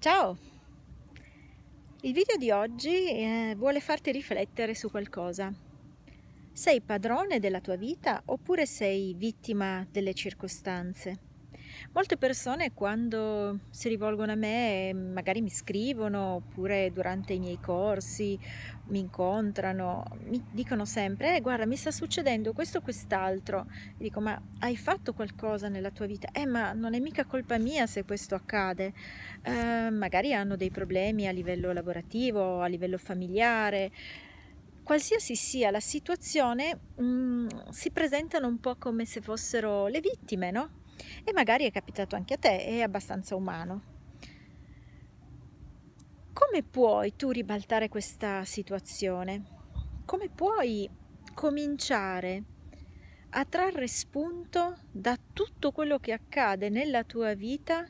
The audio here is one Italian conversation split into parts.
Ciao! Il video di oggi eh, vuole farti riflettere su qualcosa. Sei padrone della tua vita oppure sei vittima delle circostanze? Molte persone quando si rivolgono a me magari mi scrivono oppure durante i miei corsi mi incontrano, mi dicono sempre eh, guarda mi sta succedendo questo o quest'altro. Dico ma hai fatto qualcosa nella tua vita? Eh ma non è mica colpa mia se questo accade. Eh, magari hanno dei problemi a livello lavorativo, a livello familiare qualsiasi sia la situazione, mh, mm, si presentano un po' come se fossero le vittime, no? E magari è capitato anche a te, è abbastanza umano. Come puoi tu ribaltare questa situazione? Come puoi cominciare a trarre spunto da tutto quello che accade nella tua vita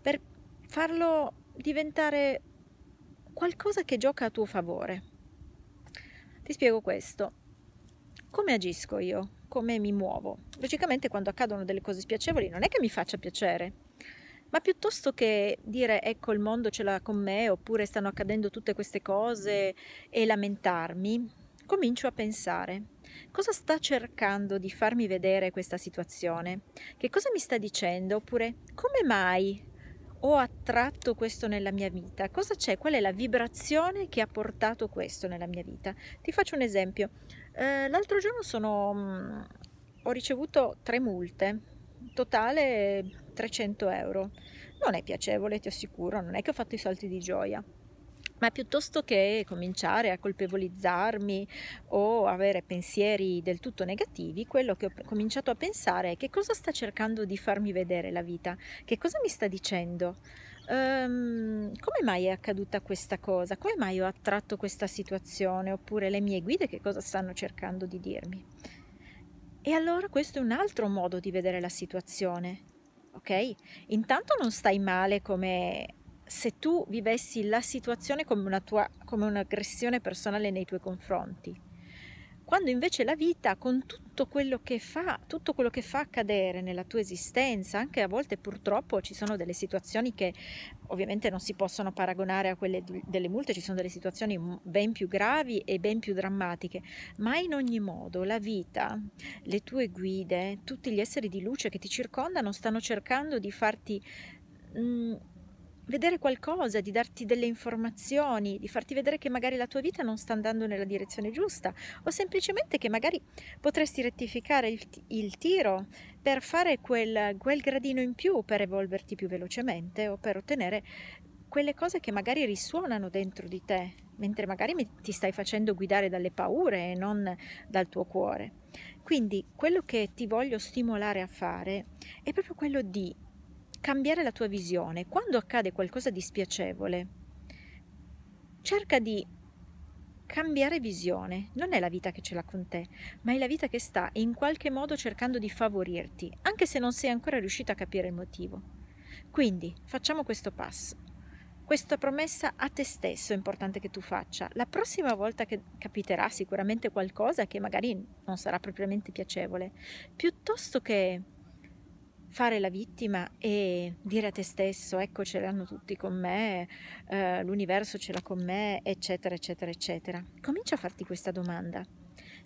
per farlo diventare qualcosa che gioca a tuo favore? Ti spiego questo. Come agisco io? Come mi muovo. Logicamente quando accadono delle cose spiacevoli non è che mi faccia piacere, ma piuttosto che dire ecco il mondo ce l'ha con me oppure stanno accadendo tutte queste cose e lamentarmi, comincio a pensare cosa sta cercando di farmi vedere questa situazione, che cosa mi sta dicendo oppure come mai ho attratto questo nella mia vita? Cosa c'è? Qual è la vibrazione che ha portato questo nella mia vita? Ti faccio un esempio. Eh, l'altro giorno sono, mm, ho ricevuto tre multe, totale 300 euro. Non è piacevole, ti assicuro, non è che ho fatto i salti di gioia ma piuttosto che cominciare a colpevolizzarmi o avere pensieri del tutto negativi, quello che ho cominciato a pensare è che cosa sta cercando di farmi vedere la vita, che cosa mi sta dicendo. Um, come mai è accaduta questa cosa? Come mai ho attratto questa situazione? Oppure le mie guide che cosa stanno cercando di dirmi? E allora questo è un altro modo di vedere la situazione, ok? Intanto non stai male come se tu vivessi la situazione come, una tua, come un'aggressione personale nei tuoi confronti. Quando invece la vita, con tutto quello che fa, tutto quello che fa accadere nella tua esistenza, anche a volte purtroppo ci sono delle situazioni che ovviamente non si possono paragonare a quelle delle multe, ci sono delle situazioni ben più gravi e ben più drammatiche, ma in ogni modo la vita, le tue guide, tutti gli esseri di luce che ti circondano stanno cercando di farti... Mh, mm, vedere qualcosa, di darti delle informazioni, di farti vedere che magari la tua vita non sta andando nella direzione giusta o semplicemente che magari potresti rettificare il, il tiro per fare quel, quel gradino in più per evolverti più velocemente o per ottenere quelle cose che magari risuonano dentro di te, mentre magari ti stai facendo guidare dalle paure e non dal tuo cuore. Quindi quello che ti voglio stimolare a fare è proprio quello di cambiare la tua visione. Quando accade qualcosa di spiacevole, cerca di cambiare visione. Non è la vita che ce l'ha con te, ma è la vita che sta in qualche modo cercando di favorirti, anche se non sei ancora riuscito a capire il motivo. Quindi facciamo questo passo. Questa promessa a te stesso è importante che tu faccia. La prossima volta che capiterà sicuramente qualcosa che magari non sarà propriamente piacevole, piuttosto che fare la vittima e dire a te stesso ecco ce l'hanno tutti con me, eh, l'universo ce l'ha con me, eccetera, eccetera, eccetera. Comincia a farti questa domanda.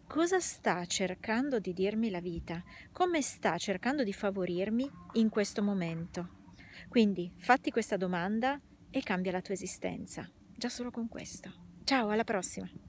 Cosa sta cercando di dirmi la vita? Come sta cercando di favorirmi in questo momento? Quindi fatti questa domanda e cambia la tua esistenza, già solo con questo. Ciao, alla prossima!